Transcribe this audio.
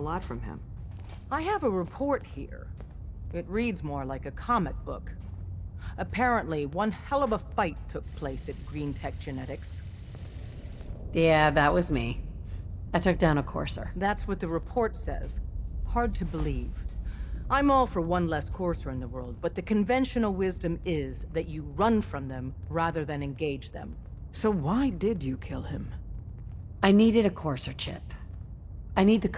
A lot from him. I have a report here. It reads more like a comic book. Apparently, one hell of a fight took place at Greentech Genetics. Yeah, that was me. I took down a Courser. That's what the report says. Hard to believe. I'm all for one less Courser in the world, but the conventional wisdom is that you run from them rather than engage them. So why did you kill him? I needed a Courser chip. I need the